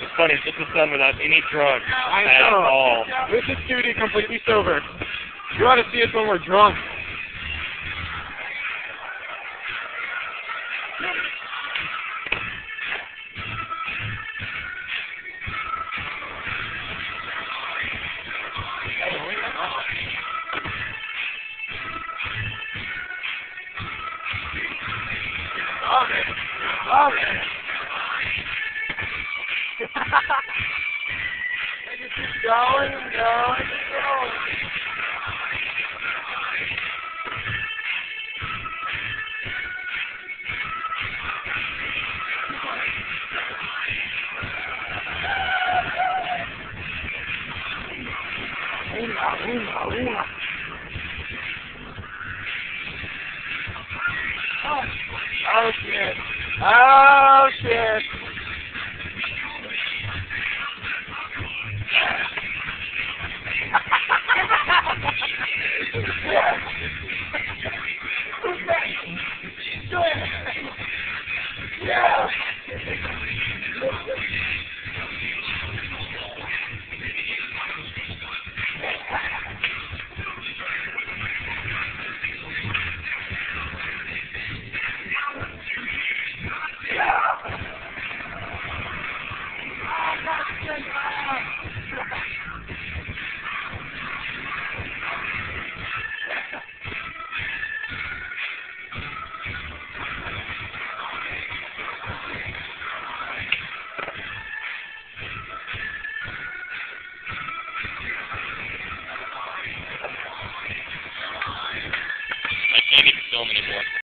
It's funny, this was done without any drugs I at know. all. This is duty completely sober. You ought to see us when we're drunk. Okay. Okay. I just keep going and going and going. Una, una, una. Oh shit. Oh shit. yeah. film anymore.